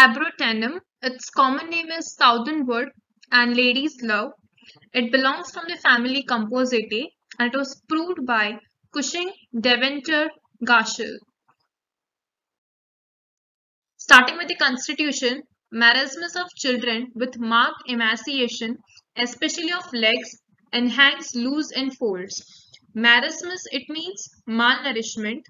abrotanum. Its common name is southernwood and lady's love. It belongs from the family Compositae and it was proved by Cushing, Deventer, Gatschel. Starting with the constitution, marasmus of children with marked emaciation, especially of legs, and hands loose in folds. Marasmus, it means malnourishment,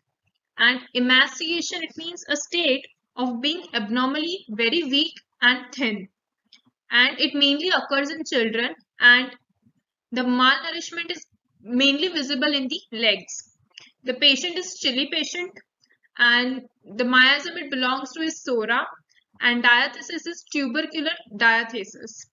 and emaciation, it means a state of being abnormally very weak and thin. And it mainly occurs in children, and the malnourishment is mainly visible in the legs. The patient is chilly patient and the miasm it belongs to is psora and diathesis is tubercular diathesis.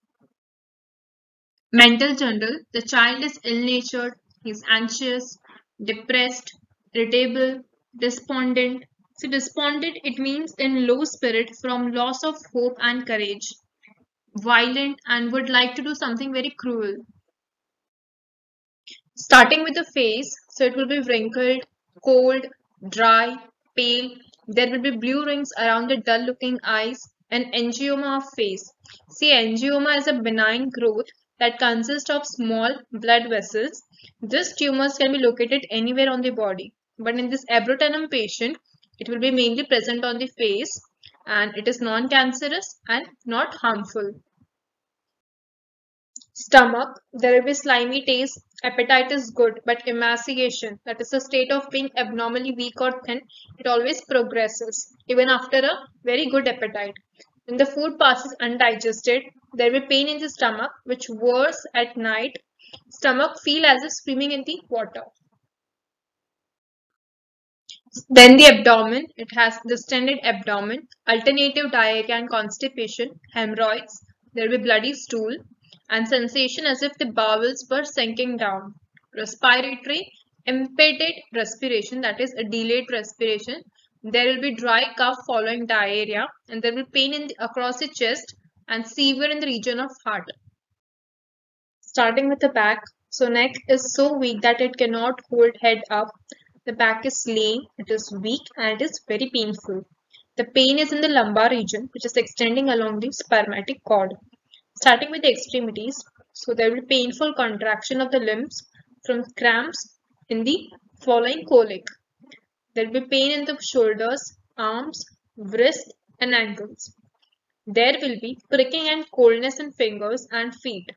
Mental journal, the child is ill-natured, he is anxious, depressed, irritable, despondent. So despondent, it means in low spirit from loss of hope and courage, violent and would like to do something very cruel. Starting with the face, so it will be wrinkled, cold, dry, pale. There will be blue rings around the dull looking eyes and angioma of face. See, angioma is a benign growth that consists of small blood vessels. These tumors can be located anywhere on the body. But in this abrotanum patient, it will be mainly present on the face and it is non-cancerous and not harmful. Stomach, there will be slimy taste. Appetite is good, but emaciation, that is a state of being abnormally weak or thin, it always progresses, even after a very good appetite. When the food passes undigested, there will be pain in the stomach, which worse at night. Stomach feel as if swimming in the water. Then the abdomen, it has distended abdomen, alternative diarrhea and constipation, hemorrhoids, there will be bloody stool, and sensation as if the bowels were sinking down. Respiratory, impeded respiration, that is a delayed respiration. There will be dry cough following diarrhea and there will be pain in the, across the chest and severe in the region of heart. Starting with the back, so neck is so weak that it cannot hold head up. The back is lame, it is weak and it is very painful. The pain is in the lumbar region which is extending along the spermatic cord. Starting with the extremities, so there will be painful contraction of the limbs from cramps in the following colic. There will be pain in the shoulders, arms, wrists and ankles. There will be pricking and coldness in fingers and feet.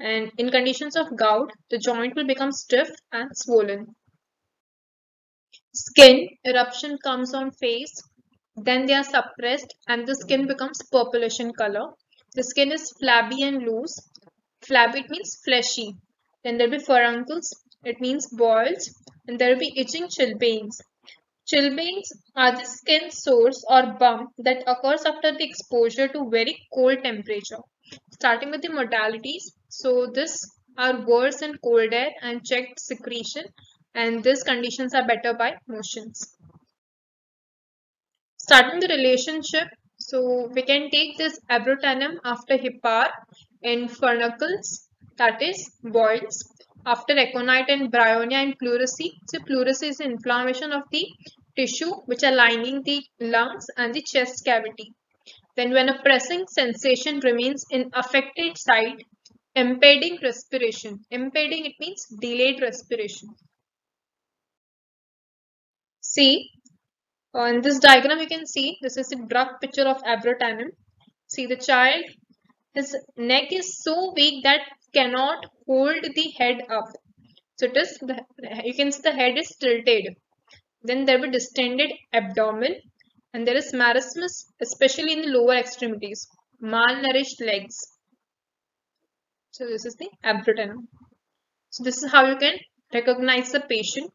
And in conditions of gout, the joint will become stiff and swollen. Skin eruption comes on face, then they are suppressed and the skin becomes purplish in color the skin is flabby and loose. Flabby means fleshy. Then there will be furuncles. It means boils. And there will be itching chilblains. Chilblains are the skin sores or bump that occurs after the exposure to very cold temperature. Starting with the modalities. So this are worse in cold air and checked secretion and these conditions are better by motions. Starting the relationship so we can take this abrotanum after hepar in furuncles, that is boils. After aconite and bryonia and pleurisy. So pleurisy is inflammation of the tissue which are lining the lungs and the chest cavity. Then when a pressing sensation remains in affected site, impeding respiration. Impeding it means delayed respiration. See, uh, in this diagram, you can see this is a drug picture of abrotanum. See the child, his neck is so weak that cannot hold the head up. So it is, the, you can see the head is tilted. Then there will be distended abdomen and there is marasmus, especially in the lower extremities, malnourished legs. So this is the abrotanum. So this is how you can recognize the patient